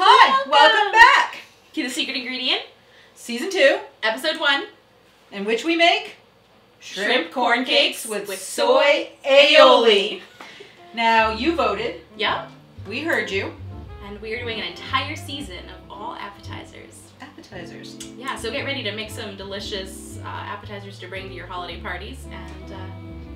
Hi, welcome back. to the secret ingredient, Season two, episode one. in which we make Shrimp corn cakes with soy aioli. Now you voted. Yep. We heard you. And we are doing an entire season of all appetizers. Appetizers. Yeah, so get ready to make some delicious uh, appetizers to bring to your holiday parties. And uh,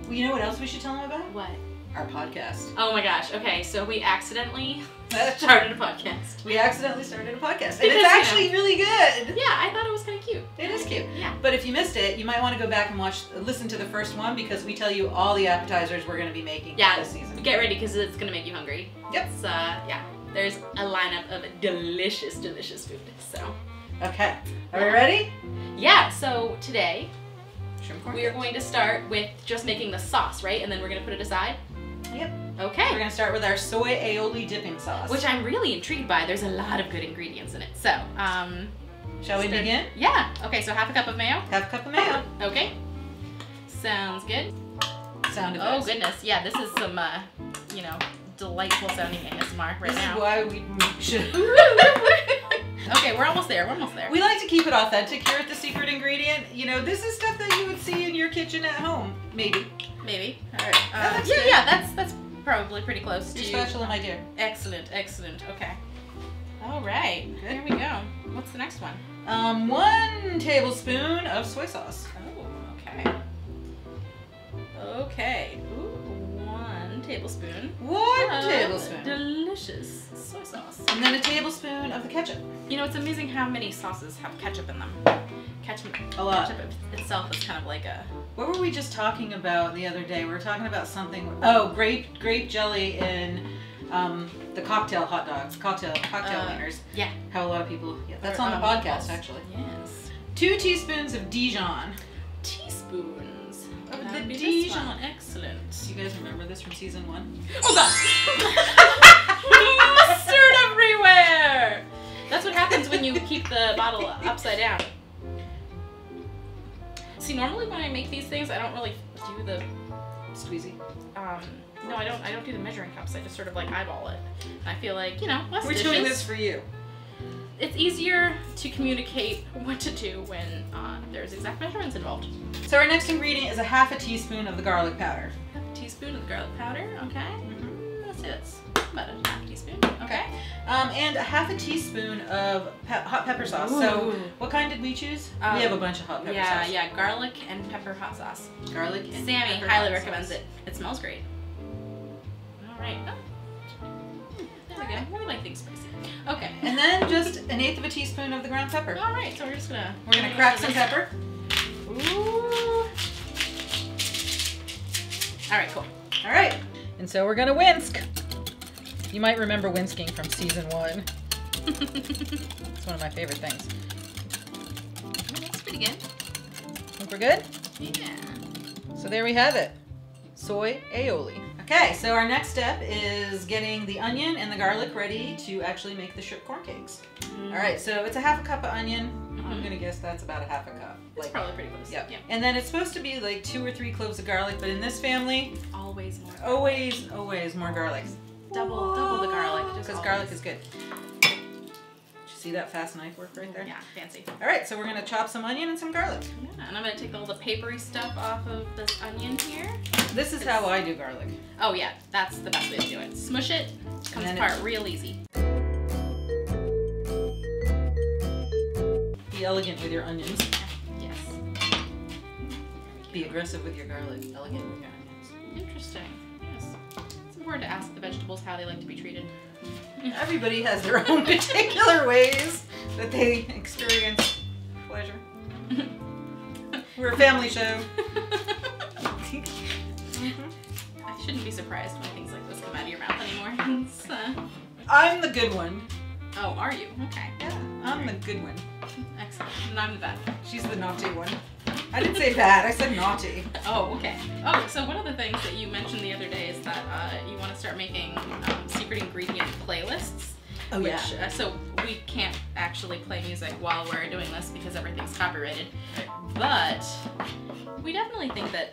Well, you know what else we should tell them about? what? Our podcast. Oh my gosh. Okay, so we accidentally started a podcast. we accidentally started a podcast, and Because, you it's know. actually really good. Yeah, I thought it was kind of cute. It is cute. Yeah. But if you missed it, you might want to go back and watch, listen to the first one because we tell you all the appetizers we're going to be making Yeah, this season. Get ready because it's gonna make you hungry. Yep. It's, uh, yeah. There's a lineup of delicious, delicious food. So, Okay. Are we ready? yeah. So today Shrimp corn we are going to start with just making the sauce, right? And then we're gonna put it aside. Yep. Okay. We're going to start with our soy aioli dipping sauce. Which I'm really intrigued by. There's a lot of good ingredients in it. So, um, Shall we start- begin? Yeah. Okay. So half a cup of mayo. Half a cup of mayo. Okay. Sounds good. Sound Oh effects. goodness. Yeah. This is some, uh, you know, delightful sounding ASMR right This now. is why we should. okay, we're almost there. We're almost there. we like to keep it authentic here at the secret ingredient. You know, this is stuff that you would see in your kitchen at home, maybe. Maybe. All right. Uh, yeah, good. yeah, that's that's probably pretty close You're to. special, my dear. Excellent, excellent. Okay. All right. Good. Here we go. What's the next one? Um, one tablespoon of soy sauce. Oh, okay. Okay. Ooh, one tablespoon. One of tablespoon. Delicious soy sauce. And then a tablespoon of the ketchup. You know, it's amazing how many sauces have ketchup in them. Ketchup, A lot. ketchup itself is kind of like a. What were we just talking about the other day? We were talking about something. Oh, grape grape jelly in um, the cocktail hot dogs, cocktail cocktail Uh, wieners. yeah. How a lot of people. Yeah, that's Or, on the um, podcast actually. Yes. Two teaspoons of Dijon. Teaspoons. That the would be this Dijon. Excellent. You guys remember this from season one? Oh god! Mustard everywhere! That's what happens when you keep the bottle upside down. See, normally when I make these things, I don't really do the Squeezy. um. No, I don't. I don't do the measuring cups. I just sort of like eyeball it. I feel like you know, We're dishes. doing this for you. It's easier to communicate what to do when uh, there's exact measurements involved. So our next ingredient is a half a teaspoon of the garlic powder. Half a teaspoon of garlic powder. Okay. Let's say that's about a half teaspoon. Okay. Um, and a half a teaspoon of pe- hot pepper sauce. So what kind did we choose? Um, we have a bunch of hot pepper yeah, sauce. yeah, garlic and pepper hot sauce. Garlic and Sammy highly recommends sauce. it. It smells great. All right. Oh. There we go. We like things spicy. Okay. And then just an eighth of a teaspoon of the ground pepper. All right. So we're just gonna We're gonna crack some pepper. Ooh. All right. Cool. All right. And so we're gonna whisk. You might remember whisking from season one. It's one of my favorite things. That's pretty good. Think we're good? Yeah. So there we have it. Soy aioli. Okay, so our next step is getting the onion and the garlic ready to actually make the shrimp corn cakes. All right, so it's a half a cup of onion. I'm Mhm. gonna guess that's about a half a cup. It's probably pretty close. Yep. Yeah. And then it's supposed to be like two or three cloves of garlic, but in this family, Always more. always, always more garlic. Double, double the garlic. Because garlic is good. See that fast knife work right there? Yeah, fancy. All right, so we're gonna chop some onion and some garlic. Yeah, and I'm gonna take all the papery stuff off of this onion here. This is how I do garlic. Oh yeah, that's the best way to do it. Smush it, comes apart real easy. Be elegant with your onions. Yes. Be aggressive with your garlic. Elegant with your onions. Interesting. Yes. It's important to ask the vegetables how they like to be treated. Everybody has their own particular ways that they experience pleasure. We're a family show. I shouldn't be surprised when things like this come out of your mouth anymore. Uh, I'm the good one. Oh, are you? Okay. Yeah, I'm the good one. Excellent. And I'm the bad. She's the naughty one. I didn't say bad, I said naughty. Oh, okay. Oh, so one of the things that you mentioned the other day is that uh, you want to start making um, secret ingredient playlists. Oh, which, yeah. Uh, so we can't actually play music while we're doing this because everything's copyrighted. But we definitely think that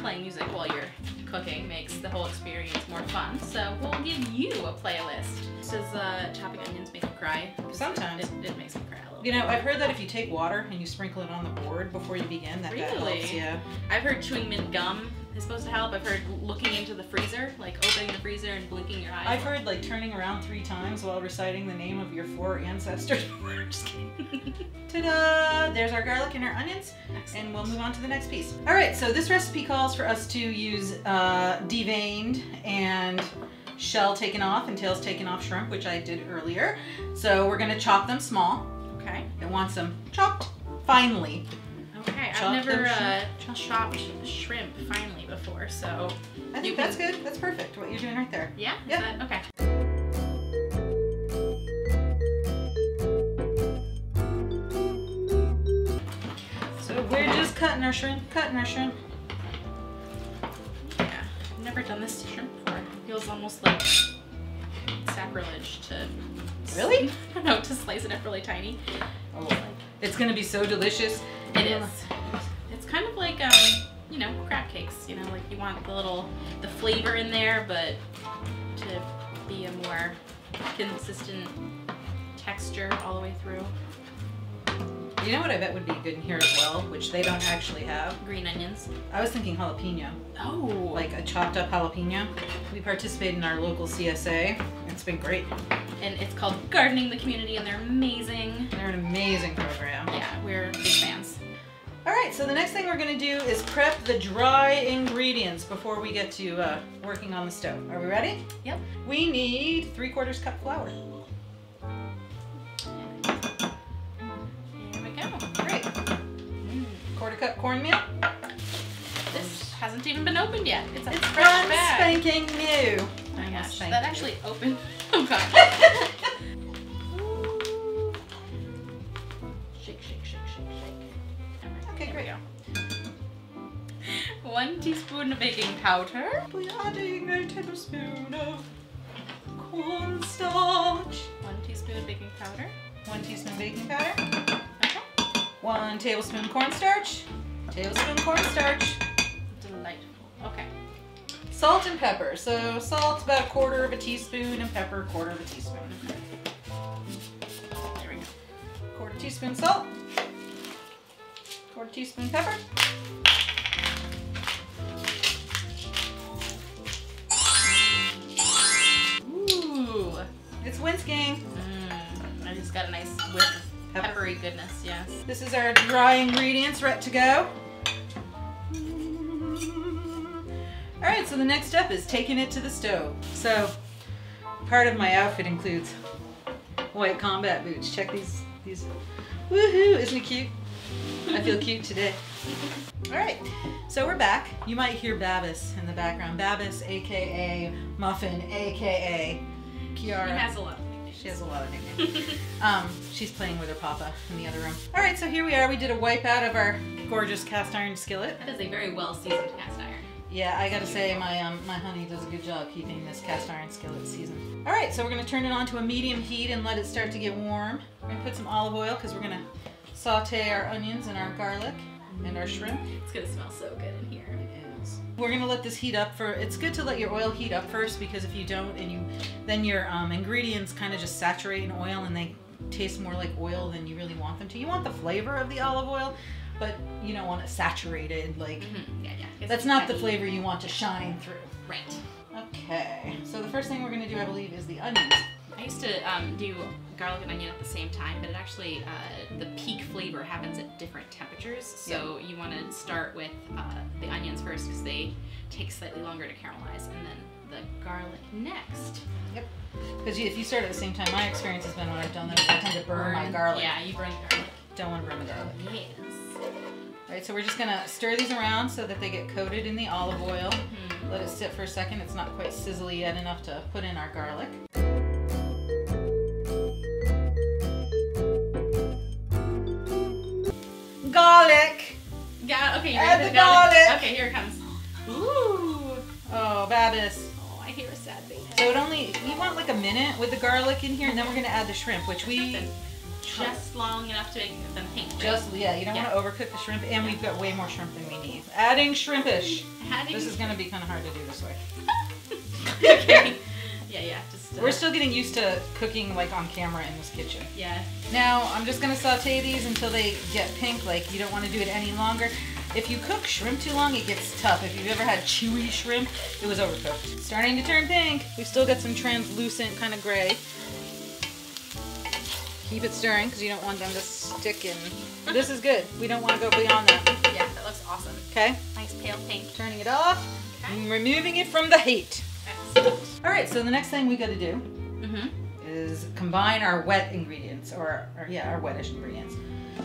playing music while you're cooking makes the whole experience more fun. So we'll give you a playlist. Does uh, chopping onions make a cry. Sometimes. It, it makes me cry a little. You know, I've heard that if you take water and you sprinkle it on the board before you begin, that that Really? helps. Yeah. I've heard chewing mint gum is supposed to help. I've heard looking into the freezer, like opening the freezer and blinking your eyes. I've heard like turning around three times while reciting the name of your four ancestors. Just kidding. Ta-da! There's our garlic and our onions, and we'll move on to the next piece. All right, so this recipe calls for us to use uh, deveined and shell taken off and tails taken off shrimp, which I did earlier. So we're gonna chop them small. Okay. It wants them chopped finely. I've never uh, shrimp. chopped shrimp finely before, so I think can- that's good. That's perfect. What you're doing right there. yeah. Yeah. that- okay. So we're just cutting our shrimp, cutting our shrimp. Yeah. I've never done this to shrimp before. It feels almost like sacrilege to. Really? I don't know to slice it up really tiny. Oh, my. it's gonna be so delicious. It is. Kind of like um, you know, crab cakes. You know, like you want the little the flavor in there, but to be a more consistent texture all the way through. You know what I bet would be good in here as well, which they don't actually have. Green onions. I was thinking jalapeno, Oh, like a chopped up jalapeno. We participate in our local CSA. It's been great. and it's called Gardening the Community, and they're amazing. They're an amazing program. Yeah, we're big fans. All right, so the next thing we're gonna do is prep the dry ingredients before we get to uh, working on the stove. Are we ready? Yep. We need three quarters cup flour. Here we go. Great. Mm. Quarter cup cornmeal. This hasn't even been opened yet. It's a It's fresh bag. spanking new. Oh my gosh, that actually opened. Oh god. powder. We're adding a tablespoon of cornstarch. One teaspoon of baking powder. One teaspoon baking powder. Okay. One tablespoon cornstarch. Tablespoon cornstarch. Delightful. Okay. Salt and pepper. So salt about a quarter of a teaspoon and pepper a quarter of a teaspoon. There we go. Quarter teaspoon salt. Quarter teaspoon pepper. It's whisking. Mm, I just got a nice whiff of Pepper. peppery goodness, yes. This is our dry ingredients ready to go. All right, so the next step is taking it to the stove. So part of my outfit includes white combat boots. Check these, these, woohoo, isn't it cute? I feel cute today. All right, so we're back. You might hear Babis in the background. Babis, AKA Muffin, AKA Kiara. Has a lot of nicknames. She has a lot of nicknames. um, she's playing with her papa in the other room. All right, so here we are. We did a wipe out of our gorgeous cast iron skillet. That is a very well seasoned cast iron. Yeah, I gotta say my um, my honey does a good job keeping this cast iron skillet seasoned. All right, so we're gonna turn it on to a medium heat and let it start to get warm. We're gonna put some olive oil because we're gonna saute our onions and our garlic and our shrimp. It's gonna smell so good in here. Is. We're gonna let this heat up for. It's good to let your oil heat up first because if you don't, and you, then your um, ingredients kind of just saturate in oil and they taste more like oil than you really want them to. You want the flavor of the olive oil, but you don't want it saturated. Like Mm-hmm. Yeah, yeah. That's not the flavor you want to shine through. Right. Okay. So the first thing we're gonna do, I believe, is the onions. I used to um, do garlic and onion at the same time, but it actually uh, the peak flavor happens at different temperatures. So you want to start with uh, the because they take slightly longer to caramelize, and then the garlic next. Yep. Because if you start at the same time, my experience has been when I've done that, I tend to burn my garlic. Yeah, you burn the garlic. Don't want to burn the garlic. Yes. All right, so we're just gonna stir these around so that they get coated in the olive oil. Mhm. Let it sit for a second. It's not quite sizzly yet enough to put in our. Garlic! Okay. You Add ready for the garlic? garlic. Okay. Here it comes. Ooh! Oh, Babis. Oh, I hear a sad baby. So it only, you want like a minute with the garlic in here, and then we're gonna add the shrimp, which we just long enough to make them pink. right? just, yeah, you don't Yeah. wanna overcook the shrimp, and we've got way more shrimp than we need. Adding shrimpish. Adding- This is gonna be kind of hard to do this way. okay. Yeah, yeah. Just We're still getting used to cooking like on camera in this kitchen. yeah. Now I'm just gonna saute these until they get pink. Like you don't want to do it any longer. If you cook shrimp too long, it gets tough. If you've ever had chewy shrimp, it was overcooked. It's starting to turn pink. We've still got some translucent kind of gray. Keep it stirring because you don't want them to stick in. This is good. We don't want to go beyond that. Yeah, that looks awesome. Okay, Nice pale pink. turning it off Okay. and removing it from the heat. Excellent. All right, so the next thing we got to do Mm-hmm. is combine our wet ingredients, or, or yeah, our wettish ingredients.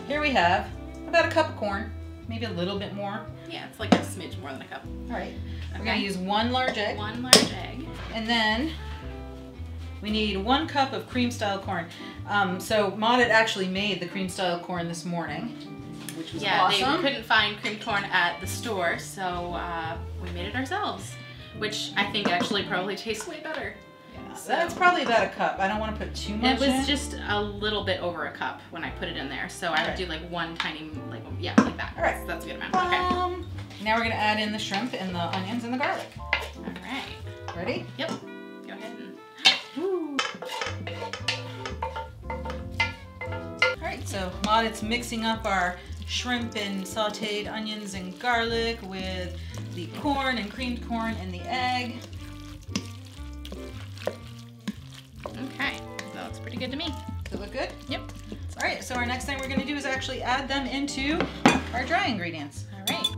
Here we have about a cup of corn, maybe a little bit more. Yeah, it's like a smidge more than a cup. All right, we're gonna use one large egg, One large egg. and then we need one cup of cream style corn. Um, so Maud had actually made the cream style corn this morning, which was Yeah, awesome. they couldn't find cream corn at the store, so uh, we made it ourselves, which I think actually probably tastes way better. So- That's probably about a cup. I don't want to put too much. It was in. just a little bit over a cup when I put it in there, so I would do like one tiny, like yeah, like that. Alright. That's, that's a good amount. Okay. Um, now we're gonna add in the shrimp and the onions and the garlic. All right. Ready? Yep. Go ahead and. Woo. All right, so Maud, it's mixing up our shrimp and sauteed onions and garlic with the corn and creamed corn and the egg. Okay. That looks pretty good to me. Does it look good? Yep. All right, so our next thing we're gonna do is actually add them into our dry ingredients. All right.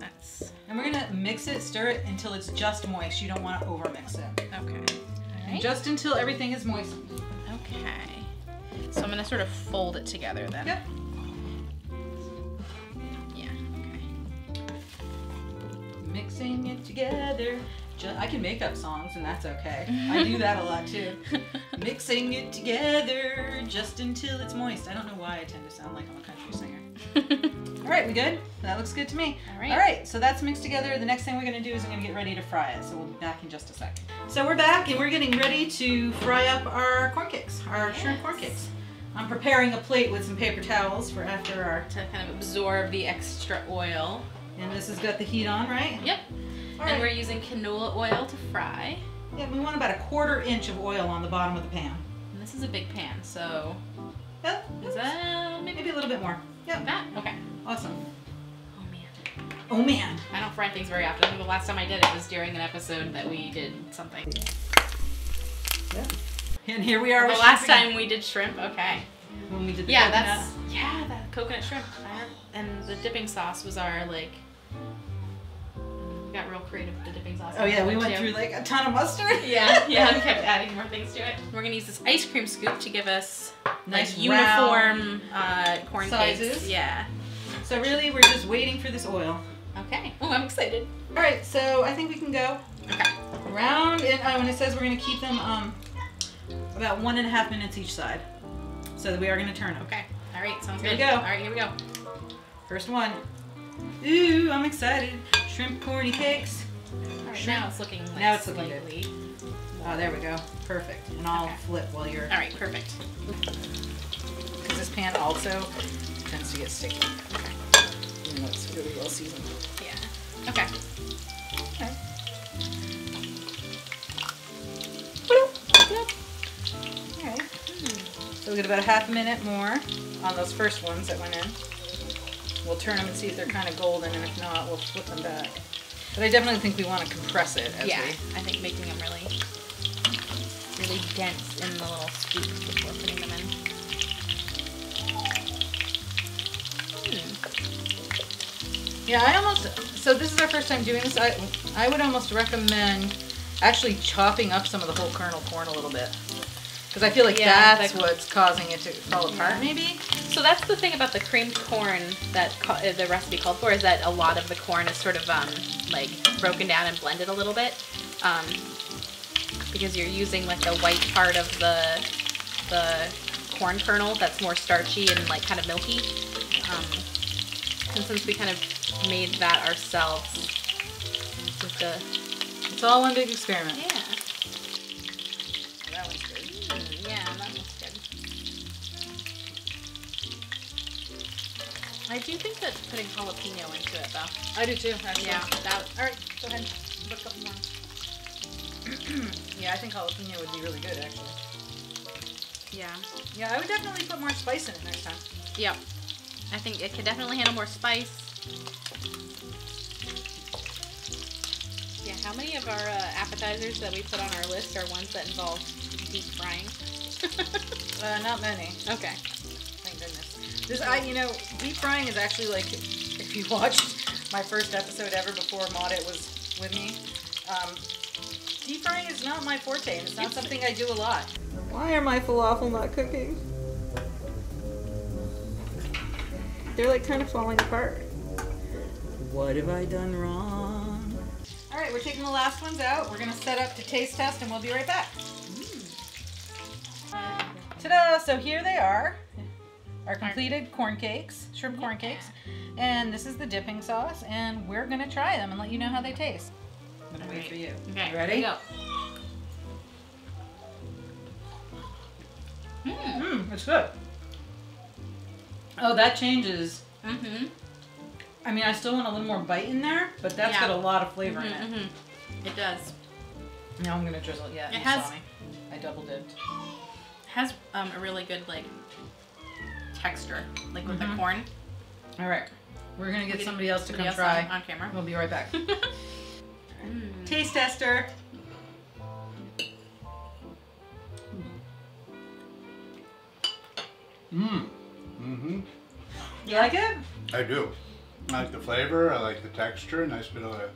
That's And we're gonna mix it, stir it until it's just moist. You don't wanna overmix it. okay. All right. Just until everything is moist. Okay. So I'm gonna sort of fold it together then. Yep. Yeah. Okay. Mixing it together. Ju- I can make up songs and that's okay. I do that a lot too. Mixing it together just until it's moist. I don't know why I tend to sound like I'm a country singer. All right, we good? That looks good to me. All right. All right, so that's mixed together. The next thing we're gonna do is I'm gonna get ready to fry it. So we'll be back in just a second. So we're back and we're getting ready to fry up our corn cakes, our shrimp corn cakes. I'm preparing a plate with some paper towels for after our, to kind of absorb the extra oil. and this has got the heat on, right? Yep. All And right. we're using canola oil to fry. Yeah, we want about a quarter inch of oil on the bottom of the pan. And this is a big pan, so Yep. is that maybe Maybe a little bit more. Yeah. that? Okay. Awesome. Oh man. Oh man. I don't fry things very often. I think the last time I did it was during an episode that we did something. Yeah. And here we are. The last again. time we did shrimp, okay. when we did the Yeah, coconut. that's yeah, that coconut shrimp. And the dipping sauce was our like. We got real creative with the dipping sauce. Oh yeah, we went too. through like a ton of mustard. Yeah, yeah, we kept adding more things to it. We're gonna use this ice cream scoop to give us Nice like uniform uh, corn sizes. cakes. Yeah. So really, we're just waiting for this oil. Okay. Oh, I'm excited. All right, so I think we can go Okay. around and uh, when it says we're gonna keep them um about one and a half minutes each side. So that we are gonna turn them. Okay. All right. Sounds Here we good. To go. All right. Here we go. First one. Ooh, I'm excited. Shrimp corny cakes. Right. Shrimp. Now it's looking like Now it's looking good. Oh, there we go. Perfect. And I'll Okay. flip while you're. All right. Perfect. Because this pan also tends to get sticky. Even though it's really well seasoned. Yeah. Okay. Okay. So we get about a half a minute more on those first ones that went in. We'll turn them and see if they're kind of golden, and if not, we'll flip them back. But I definitely think we want to compress it as yeah. we. I think making them really, really dense in the little scoops before putting them in. Hmm. Yeah, I almost. So this is our first time doing this. I I would almost recommend actually chopping up some of the whole kernel corn a little bit. Because I feel like Yeah, that's what's causing it to fall apart, Yeah. maybe. So that's the thing about the creamed corn that uh, the recipe called for is that a lot of the corn is sort of um, like broken down and blended a little bit, um, because you're using like the white part of the the corn kernel that's more starchy and like kind of milky. Um, and since we kind of made that ourselves It's all one big experiment. yeah I do think that putting jalapeno into it though. I do too, actually. Yeah, that All right, go ahead. Put a couple more. yeah, I think jalapeno would be really good actually. Yeah. Yeah, I would definitely put more spice in it next time. Yep. I think it could definitely handle more spice. Yeah, how many of our uh, appetizers that we put on our list are ones that involve deep frying? Uh, not many. okay. Thank goodness. This, I, you know, deep frying is actually like, if you watched my first episode ever before Maudit was with me, um, deep frying is not my forte, and it's not something I do a lot. Why are my falafel not cooking? They're like kind of falling apart. What have I done wrong? All right, we're taking the last ones out. We're gonna set up to taste test, and we'll be right back. Ta-da! So here they are, our completed corn cakes, shrimp corn cakes, and this is the dipping sauce, and we're gonna try them and let you know how they taste. I'm gonna wait Alright. for you. Okay. You ready? Go. Mm. Mmm, it's good. Oh, that changes. Mm-hmm. I mean, I still want a little more bite in there, but that's Yeah. got a lot of flavor in Mm-hmm, it. mm-hmm. It does. Now I'm gonna drizzle. Yeah, It you has- saw me. I double dipped. It has um, a really good like texture, like with Mhm. the corn. All right, we're gonna get Get somebody else to come else try. on, on camera. We'll be right back. Mm. Taste tester. Mmm. Mm-hmm. You like it? I do. I like the flavor. I like the texture. Nice bit of a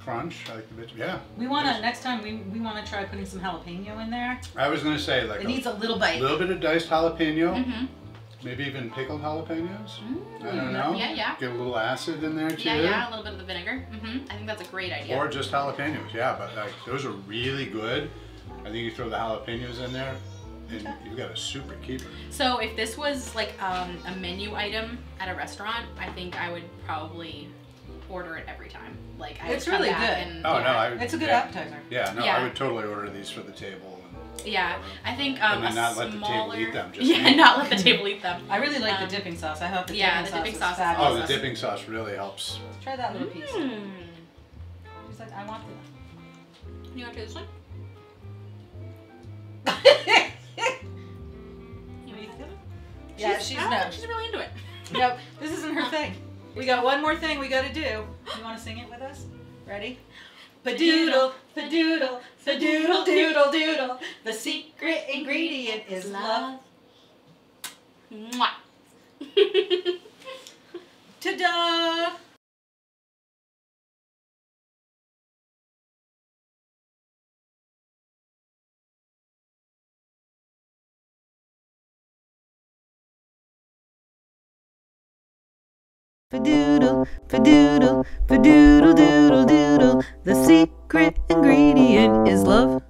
crunch. I like the bit. Yeah. We wanna next time we we wanna try putting some jalapeno in there. I was gonna say like It a needs a little bite. A little bit of diced jalapeno, Mm-hmm. Maybe even pickled jalapenos. I Mm, don't know. Yeah, yeah. Get a little acid in there too. Yeah, yeah, a little bit of the vinegar. Mm -hmm. I think that's a great idea. Or just jalapenos. Yeah, but like those are really good. I think you throw the jalapenos in there, and Okay. you've got a super keeper. so if this was like um, a menu item at a restaurant, I think I would probably order it every time. Like I It's would really good. And, Oh yeah. no, I. It's a good yeah. appetizer. Yeah, no, Yeah. I would totally order these for the table. And, Yeah, I think um, And then a not let the table smaller. eat them, just yeah, eat. not let the table eat them. I really like Um, the dipping sauce. I hope the yeah, dipping the sauce dipping is sauce is fabulous. oh, the dipping sauce really helps. Let's Try that little piece. Mm. She's like, I want the. You want to try this one? yeah, she's oh, no. she's really into it. Nope, this isn't her thing. We got one more thing we gotta do. You wanna sing it with us? Ready? Fadoodle, fadoodle, fadoodle, doodle, doodle. Doodle. The secret ingredient is love. Mwah. Ta-da! Fadoodle, fadoodle, fadoodle, doodle, doodle. The secret ingredient is love.